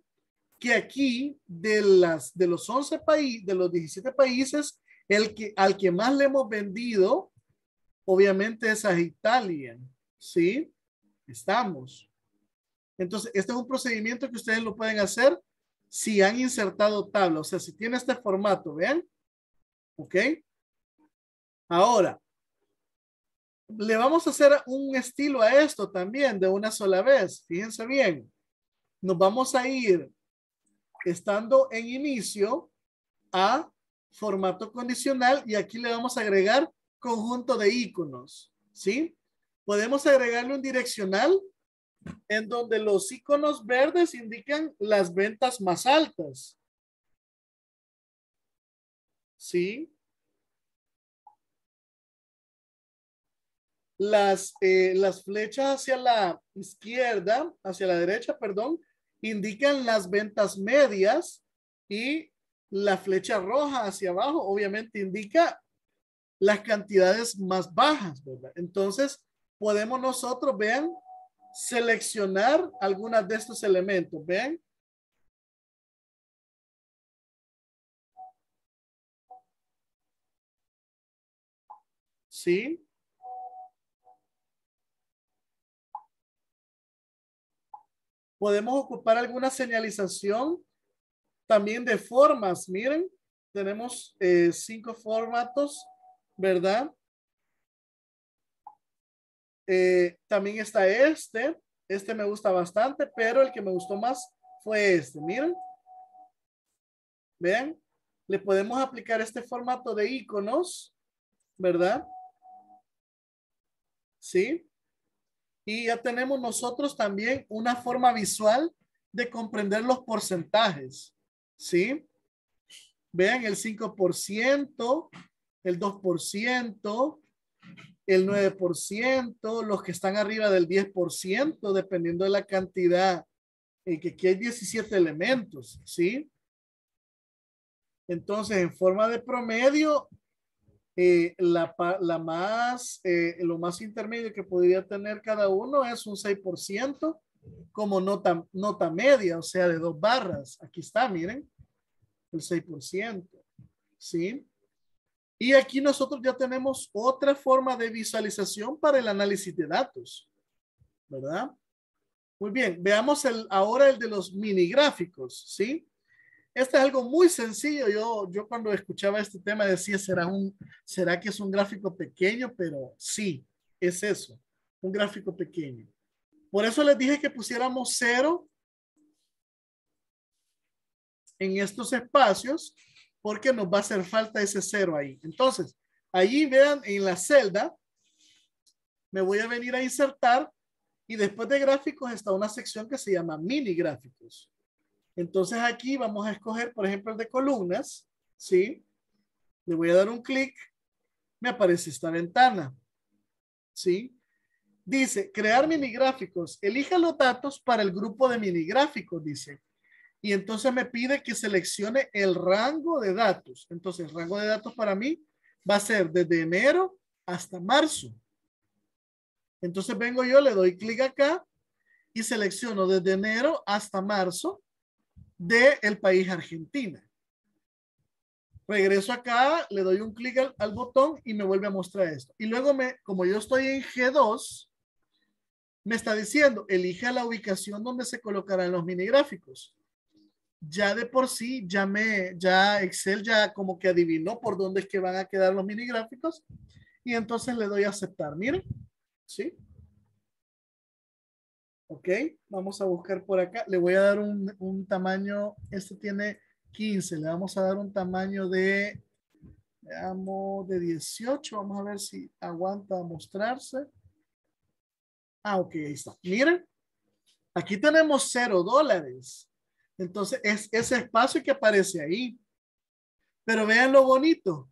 [SPEAKER 1] que aquí de, las, de los 11 países, de los 17 países, el que, al que más le hemos vendido, obviamente es a Italia. ¿Sí? Estamos. Entonces, este es un procedimiento que ustedes lo pueden hacer si han insertado tabla. O sea, si tiene este formato, ¿ven? ¿Ok? Ahora, le vamos a hacer un estilo a esto también de una sola vez. Fíjense bien. Nos vamos a ir estando en inicio a formato condicional y aquí le vamos a agregar conjunto de iconos. ¿Sí? Podemos agregarle un direccional en donde los iconos verdes indican las ventas más altas. ¿Sí? Las, eh, las flechas hacia la izquierda, hacia la derecha, perdón, indican las ventas medias y la flecha roja hacia abajo obviamente indica las cantidades más bajas, ¿verdad? Entonces, podemos nosotros, vean, seleccionar algunas de estos elementos, ¿ven? ¿Sí? Podemos ocupar alguna señalización también de formas. Miren, tenemos eh, cinco formatos, ¿verdad? Eh, también está este. Este me gusta bastante, pero el que me gustó más fue este. Miren. Vean. Le podemos aplicar este formato de iconos, ¿verdad? Sí. Y ya tenemos nosotros también una forma visual de comprender los porcentajes. ¿Sí? Vean el 5%, el 2%, el 9%, los que están arriba del 10%, dependiendo de la cantidad, en que aquí hay 17 elementos, ¿sí? Entonces, en forma de promedio, eh, la, la, más, eh, lo más intermedio que podría tener cada uno es un 6% como nota, nota media, o sea, de dos barras. Aquí está, miren, el 6%. ¿Sí? Y aquí nosotros ya tenemos otra forma de visualización para el análisis de datos. ¿Verdad? Muy bien, veamos el, ahora el de los mini gráficos, ¿sí? Este es algo muy sencillo. Yo, yo cuando escuchaba este tema decía, ¿será, un, ¿será que es un gráfico pequeño? Pero sí, es eso, un gráfico pequeño. Por eso les dije que pusiéramos cero en estos espacios, porque nos va a hacer falta ese cero ahí. Entonces, allí vean en la celda, me voy a venir a insertar y después de gráficos está una sección que se llama mini gráficos. Entonces aquí vamos a escoger, por ejemplo, el de columnas, ¿sí? Le voy a dar un clic, me aparece esta ventana, ¿sí? Dice, crear mini gráficos. Elija los datos para el grupo de mini gráficos, dice. Y entonces me pide que seleccione el rango de datos. Entonces, rango de datos para mí va a ser desde enero hasta marzo. Entonces vengo yo, le doy clic acá y selecciono desde enero hasta marzo de el país Argentina. Regreso acá, le doy un clic al, botón y me vuelve a mostrar esto. Y luego, me, como yo estoy en G2, me está diciendo, elija la ubicación donde se colocarán los mini gráficos. Ya de por sí, ya me, ya Excel ya como que adivinó por dónde es que van a quedar los mini gráficos. Y entonces le doy a aceptar. Miren, ¿sí? Ok, vamos a buscar por acá. Le voy a dar un, tamaño, este tiene 15, le vamos a dar un tamaño de, veamos, de 18. Vamos a ver si aguanta mostrarse. Ah, ok, ahí está. Miren, aquí tenemos cero dólares. Entonces, es ese espacio que aparece ahí. Pero vean lo bonito.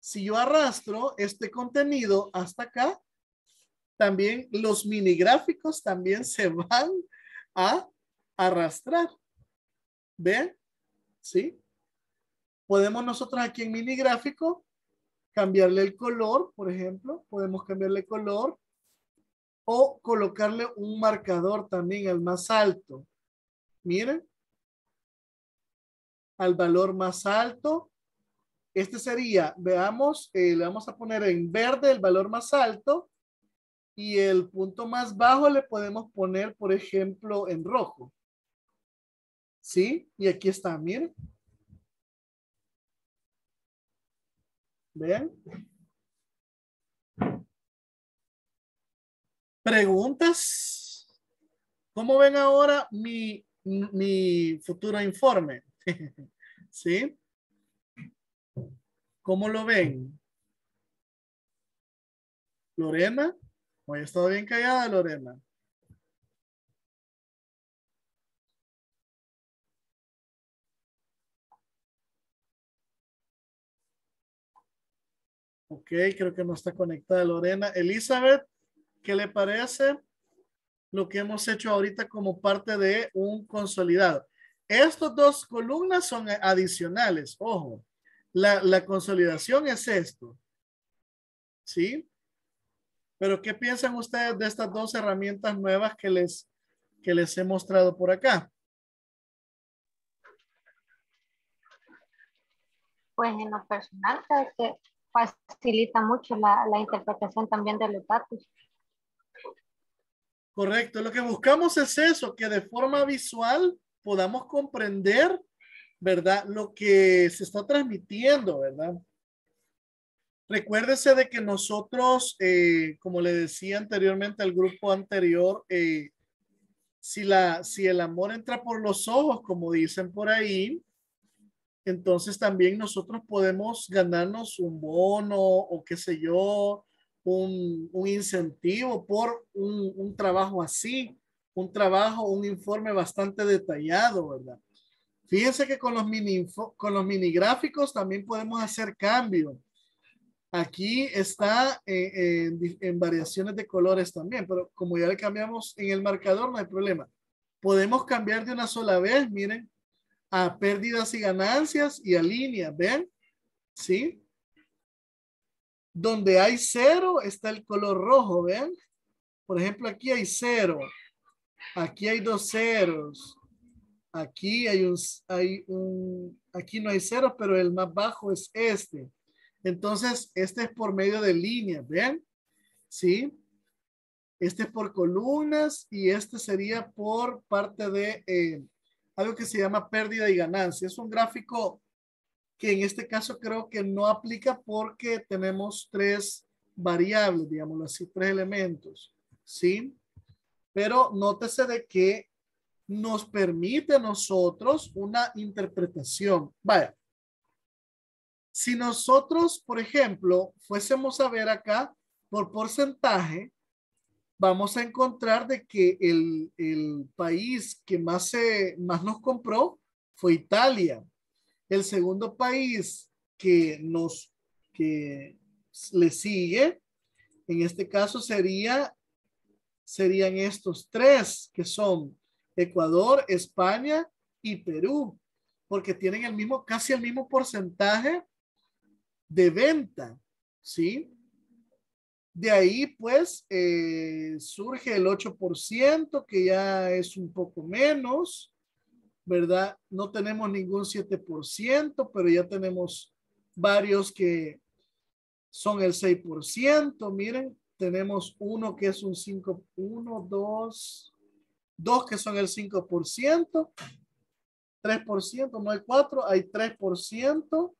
[SPEAKER 1] Si yo arrastro este contenido hasta acá, también los mini gráficos también se van a arrastrar. ¿Ven? ¿Sí? Podemos nosotros aquí en mini gráfico cambiarle el color, por ejemplo. Podemos cambiarle color o colocarle un marcador también al más alto. Miren. al valor más alto. Este sería, veamos, eh, le vamos a poner en verde el valor más alto y el punto más bajo le podemos poner, por ejemplo, en rojo. ¿Sí? Y aquí está, miren. Vean. Preguntas. ¿Cómo ven ahora mi, mi futuro informe? ¿Sí? ¿Cómo lo ven? Lorena. Hoy he estado bien callada, Lorena. Ok, creo que no está conectada Lorena. Elizabeth, ¿qué le parece lo que hemos hecho ahorita como parte de un consolidado? Estas dos columnas son adicionales, ojo. La, la consolidación es esto. ¿Sí? Pero ¿qué piensan ustedes de estas dos herramientas nuevas que les, que les he mostrado por acá?
[SPEAKER 5] Pues en lo personal creo que facilita mucho la, la interpretación también de los datos.
[SPEAKER 1] Correcto. Lo que buscamos es eso, que de forma visual podamos comprender, ¿verdad? Lo que se está transmitiendo, ¿verdad? Recuérdese de que nosotros, eh, como le decía anteriormente al grupo anterior, eh, si, la, si el amor entra por los ojos, como dicen por ahí, entonces también nosotros podemos ganarnos un bono o qué sé yo, un, un incentivo por un, un, trabajo así, un trabajo, un informe bastante detallado, ¿verdad? Fíjense que con los mini, con los mini gráficos también podemos hacer cambio. Aquí está eh, en, variaciones de colores también, pero como ya le cambiamos en el marcador, no hay problema. Podemos cambiar de una sola vez, miren, a pérdidas y ganancias y a líneas, ¿ven? ¿Sí? Donde hay cero está el color rojo, ¿ven? Por ejemplo, aquí hay cero. Aquí hay dos ceros. Aquí hay un, hay un, aquí no hay cero, pero el más bajo es este. Entonces, este es por medio de líneas, ¿ven? ¿Sí? Este es por columnas y este sería por parte de eh, algo que se llama pérdida y ganancia. Es un gráfico que en este caso creo que no aplica porque tenemos tres variables, digamos así, tres elementos, ¿sí? Pero nótese de que nos permite a nosotros una interpretación. Vaya, si nosotros, por ejemplo, fuésemos a ver acá por porcentaje, vamos a encontrar de que el, el país que más, se, más nos compró fue Italia. El segundo país que nos que le sigue, en este caso sería serían estos tres que son Ecuador, España y Perú, porque tienen el mismo, casi el mismo porcentaje de venta, ¿sí? De ahí, pues, eh, surge el 8%, que ya es un poco menos, ¿verdad? No tenemos ningún 7%, pero ya tenemos varios que son el 6%. Miren, tenemos uno que es un 5, 1, 2, dos que son el 5%, 3%, no hay 4, hay 3%,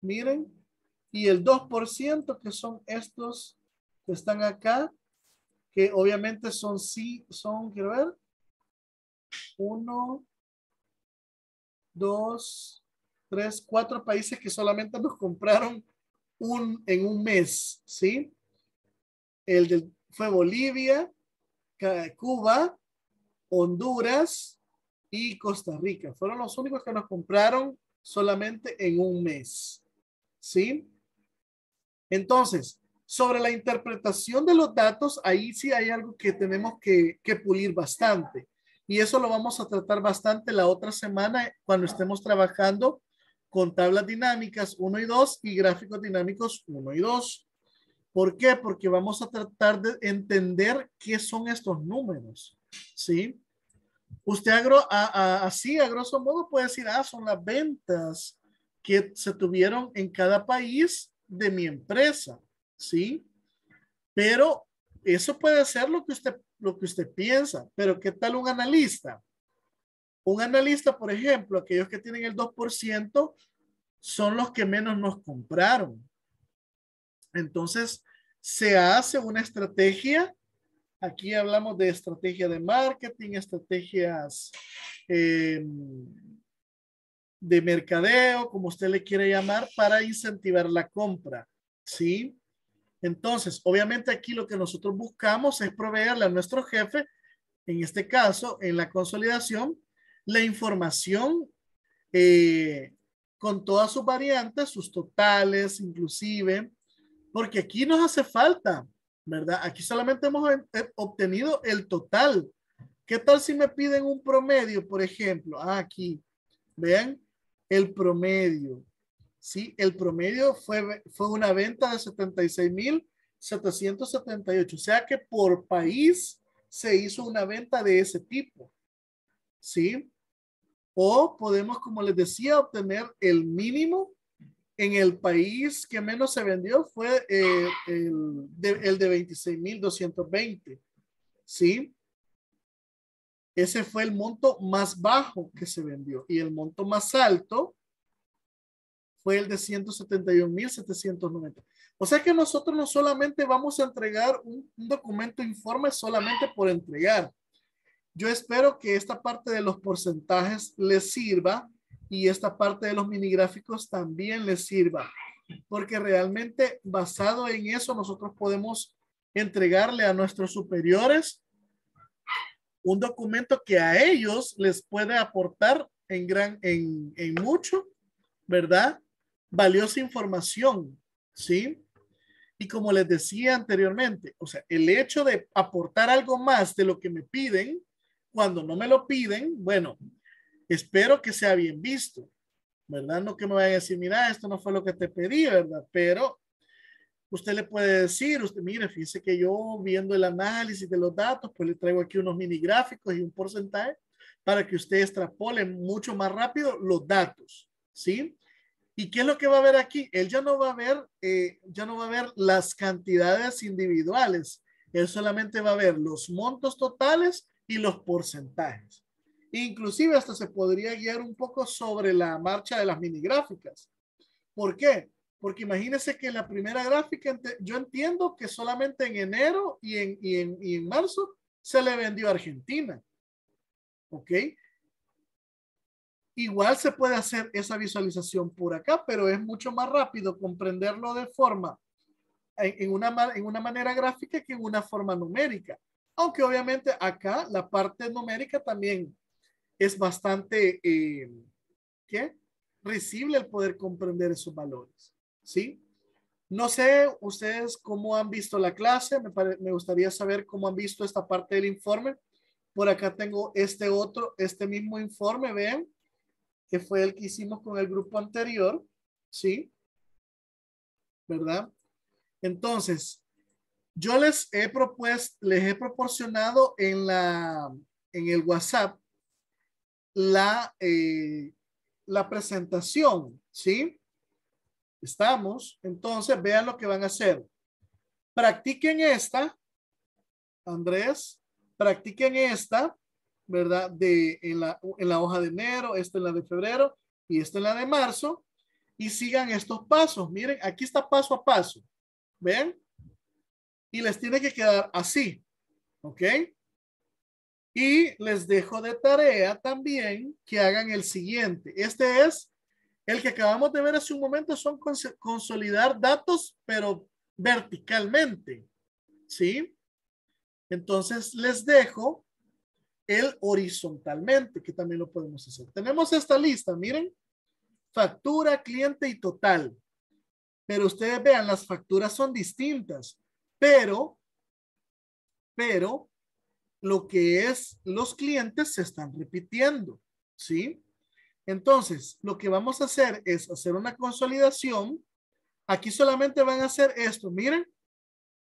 [SPEAKER 1] miren, y el 2% que son estos que están acá, que obviamente son sí, son, quiero ver, uno, dos, tres, cuatro países que solamente nos compraron un, en un mes, ¿sí? El del, fue Bolivia, Cuba, Honduras y Costa Rica. Fueron los únicos que nos compraron solamente en un mes. ¿Sí? Entonces, sobre la interpretación de los datos, ahí sí hay algo que tenemos que, pulir bastante. Y eso lo vamos a tratar bastante la otra semana cuando estemos trabajando con tablas dinámicas 1 y 2 y gráficos dinámicos 1 y 2. ¿Por qué? Porque vamos a tratar de entender qué son estos números, ¿sí? Usted agro, así, a grosso modo, puede decir, ah, son las ventas que se tuvieron en cada país de mi empresa, ¿sí? Pero eso puede ser lo que usted, lo que usted piensa, pero ¿qué tal un analista? Un analista, por ejemplo, aquellos que tienen el 2% son los que menos nos compraron. Entonces, se hace una estrategia. Aquí hablamos de estrategia de marketing, estrategias eh, de mercadeo, como usted le quiere llamar, para incentivar la compra. ¿Sí? Entonces, obviamente aquí lo que nosotros buscamos es proveerle a nuestro jefe, en este caso, en la consolidación, la información eh, con todas sus variantes, sus totales, inclusive, porque aquí nos hace falta, ¿verdad? Aquí solamente hemos obtenido el total. ¿Qué tal si me piden un promedio, por ejemplo? Ah, aquí, vean, el promedio. Sí, el promedio fue, fue una venta de 76,778. O sea que por país se hizo una venta de ese tipo. Sí. O podemos, como les decía, obtener el mínimo en el país que menos se vendió fue eh, el, de, el de 26,220. ¿Sí? Ese fue el monto más bajo que se vendió. Y el monto más alto fue el de 171,790. O sea que nosotros no solamente vamos a entregar un, documento informe solamente por entregar. Yo espero que esta parte de los porcentajes les sirva y esta parte de los mini gráficos también les sirva, porque realmente basado en eso nosotros podemos entregarle a nuestros superiores un documento que a ellos les puede aportar en gran, en, en mucho, ¿verdad? Valiosa información, ¿sí? Y como les decía anteriormente, o sea, el hecho de aportar algo más de lo que me piden, cuando no me lo piden, bueno, espero que sea bien visto, ¿verdad? No que me vaya a decir, mira, esto no fue lo que te pedí, ¿verdad? Pero usted le puede decir, usted, mire, fíjese que yo viendo el análisis de los datos, pues le traigo aquí unos mini gráficos y un porcentaje para que usted extrapole mucho más rápido los datos, ¿sí? ¿Y qué es lo que va a ver aquí? Él ya no va a ver, eh, ya no va a ver las cantidades individuales. Él solamente va a ver los montos totales y los porcentajes. Inclusive hasta se podría guiar un poco sobre la marcha de las mini gráficas. ¿Por qué? Porque imagínense que en la primera gráfica yo entiendo que solamente en enero y en, y en, y en marzo se le vendió a Argentina. ¿Ok? Igual se puede hacer esa visualización por acá, pero es mucho más rápido comprenderlo de forma en una, en una manera gráfica que en una forma numérica. Aunque obviamente acá la parte numérica también es bastante, eh, ¿qué? Risible el poder comprender esos valores, ¿sí? No sé ustedes cómo han visto la clase, me, gustaría saber cómo han visto esta parte del informe. Por acá tengo este otro, este mismo informe, vean, que fue el que hicimos con el grupo anterior, ¿sí? ¿Verdad? Entonces, yo les he propuesto, les he proporcionado en la, en el WhatsApp la, eh, la presentación, ¿sí? Estamos, entonces vean lo que van a hacer. Practiquen esta, Andrés, practiquen esta, ¿verdad? De, en, la, en la hoja de enero, esta en la de febrero y esta en la de marzo, y sigan estos pasos. Miren, aquí está paso a paso. ¿Ven? Y les tiene que quedar así. ¿Ok? Y les dejo de tarea también que hagan el siguiente. Este es el que acabamos de ver hace un momento, son consolidar datos, pero verticalmente. ¿Sí? Entonces les dejo el horizontalmente, que también lo podemos hacer. Tenemos esta lista, miren. Factura, cliente y total. Pero ustedes vean, las facturas son distintas, pero, pero lo que es los clientes se están repitiendo, ¿sí? Entonces, lo que vamos a hacer es hacer una consolidación. Aquí solamente van a hacer esto, miren,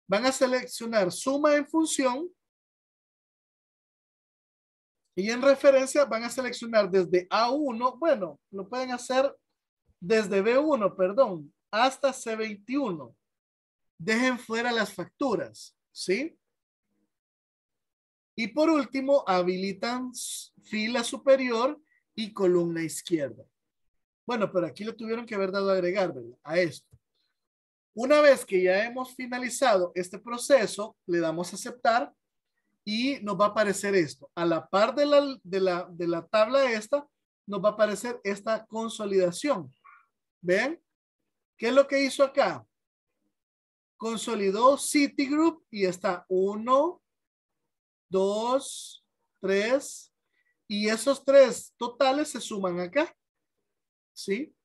[SPEAKER 1] van a seleccionar suma en función Y en referencia van a seleccionar desde A1, bueno, lo pueden hacer desde B1, perdón, hasta C21. Dejen fuera las facturas, ¿sí? Y por último, habilitan fila superior y columna izquierda. Bueno, pero aquí lo tuvieron que haber dado a agregar, ¿verdad? A esto. Una vez que ya hemos finalizado este proceso, le damos a aceptar y nos va a aparecer esto. A la par de la, de la, de la tabla esta, nos va a aparecer esta consolidación. ¿Ven? ¿Qué es lo que hizo acá? Consolidó Citigroup y está uno, dos, tres. Y esos tres totales se suman acá. ¿Sí?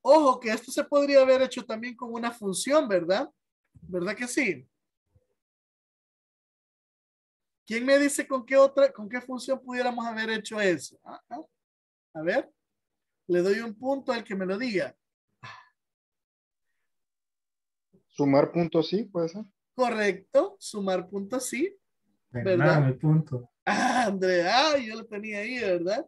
[SPEAKER 1] Ojo que esto se podría haber hecho también con una función, ¿verdad? ¿Verdad que sí? ¿Quién me dice con qué otra, con qué función pudiéramos haber hecho eso? Ah, ah. A ver, le doy un punto al que me lo diga.
[SPEAKER 3] Sumar punto sí, puede ser.
[SPEAKER 1] Correcto, sumar punto sí. ¿Verdad?
[SPEAKER 2] punto.
[SPEAKER 1] Ah, Andrea, yo lo tenía ahí, ¿verdad?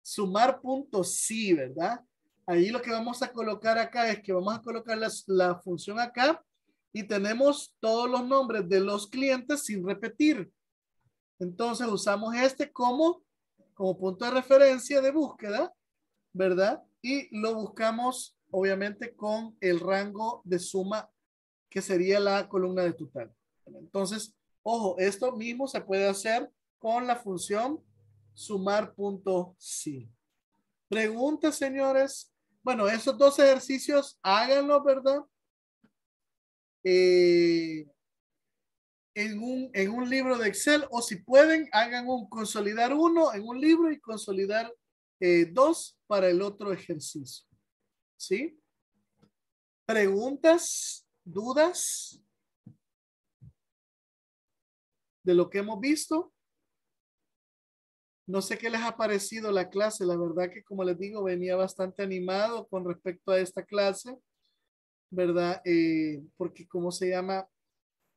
[SPEAKER 1] Sumar punto sí, ¿verdad? Ahí lo que vamos a colocar acá es que vamos a colocar la función acá y tenemos todos los nombres de los clientes sin repetir. Entonces usamos este como, como punto de referencia de búsqueda, ¿verdad? Y lo buscamos obviamente con el rango de suma que sería la columna de total. Entonces, ojo, esto mismo se puede hacer con la función sumar punto sí. Preguntas, señores. Bueno, esos dos ejercicios háganlo, ¿verdad? Eh, en un, en un libro de Excel o si pueden, hagan un consolidar uno en un libro y consolidar eh, dos para el otro ejercicio. ¿Sí? ¿Preguntas? ¿Dudas? De lo que hemos visto. No sé qué les ha parecido la clase. La verdad que, como les digo, venía bastante animado con respecto a esta clase. ¿Verdad? Eh, porque, como se llama?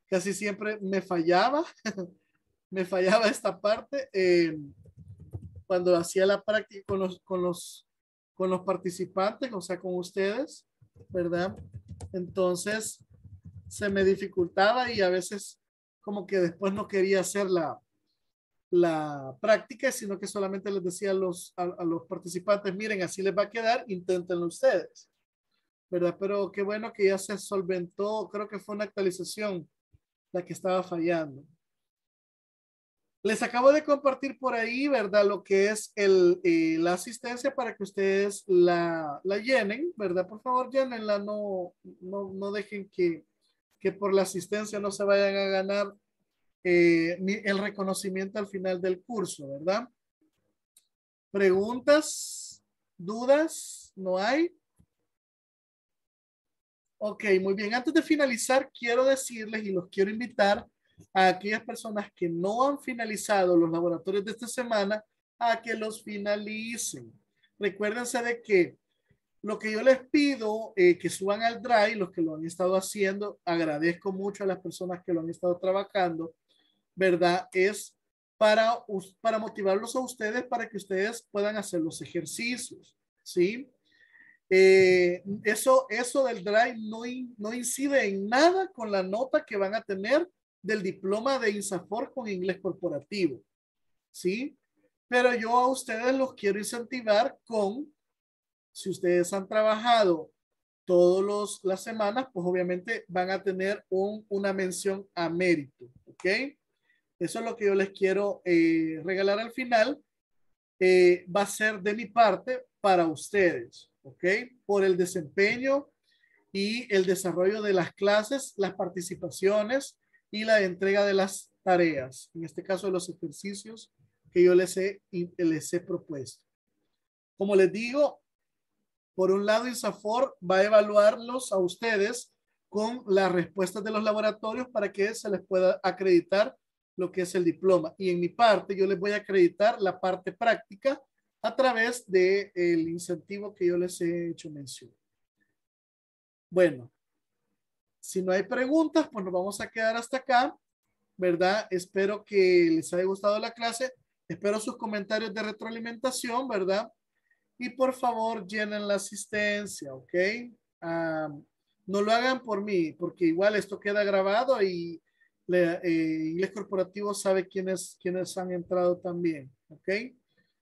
[SPEAKER 1] casi siempre me fallaba, me fallaba esta parte eh, cuando hacía la práctica con los, con, los, con los participantes, o sea, con ustedes, ¿verdad? Entonces se me dificultaba y a veces como que después no quería hacer la, la práctica, sino que solamente les decía a los, a, los participantes, miren, así les va a quedar, inténtenlo ustedes. ¿verdad? Pero qué bueno que ya se solventó, creo que fue una actualización la que estaba fallando. Les acabo de compartir por ahí, ¿verdad? Lo que es el, eh, la asistencia para que ustedes la, la, llenen, ¿verdad? Por favor, llenenla, no, no, no dejen que, que por la asistencia no se vayan a ganar eh, el reconocimiento al final del curso, ¿verdad? ¿Preguntas? ¿Dudas? ¿No hay? Ok, muy bien. Antes de finalizar, quiero decirles y los quiero invitar a aquellas personas que no han finalizado los laboratorios de esta semana a que los finalicen. Recuérdense de que lo que yo les pido eh, que suban al Drive, los que lo han estado haciendo, agradezco mucho a las personas que lo han estado trabajando, ¿verdad? Es para, para motivarlos a ustedes para que ustedes puedan hacer los ejercicios, ¿sí? Eh, eso, eso del drive no, no incide en nada con la nota que van a tener del diploma de INSAFOR con inglés corporativo. ¿Sí? Pero yo a ustedes los quiero incentivar con, si ustedes han trabajado todas las semanas, pues obviamente van a tener un, una mención a mérito. ¿Ok? Eso es lo que yo les quiero eh, regalar al final. Eh, va a ser de mi parte para ustedes. ¿ok? Por el desempeño y el desarrollo de las clases, las participaciones y la entrega de las tareas, en este caso los ejercicios que yo les he, les he propuesto. Como les digo, por un lado, INSAFOR va a evaluarlos a ustedes con las respuestas de los laboratorios para que se les pueda acreditar lo que es el diploma. Y en mi parte, yo les voy a acreditar la parte práctica a través del el incentivo que yo les he hecho mención. Bueno, si no hay preguntas, pues nos vamos a quedar hasta acá. ¿verdad? Espero que les haya gustado la clase. Espero sus comentarios de retroalimentación, ¿verdad? Y por favor, llenen la asistencia, ¿ok? no lo hagan por mí, porque igual esto queda grabado y le, eh, Inglés Corporativo sabe quiénes, quiénes han entrado también, ¿ok?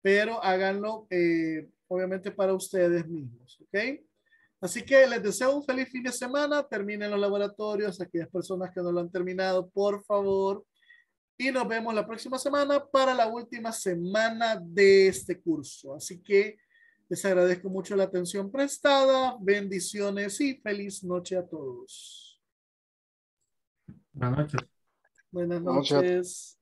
[SPEAKER 1] Pero háganlo, eh, obviamente, para ustedes mismos, ¿ok? Así que les deseo un feliz fin de semana. Terminen los laboratorios. Aquellas personas que no lo han terminado, por favor. Y nos vemos la próxima semana para la última semana de este curso. Así que les agradezco mucho la atención prestada. Bendiciones y feliz noche a todos.
[SPEAKER 2] Buenas noches.
[SPEAKER 1] Buenas noches.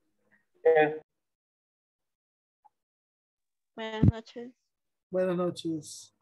[SPEAKER 4] Buenas noches.
[SPEAKER 1] Buenas noches.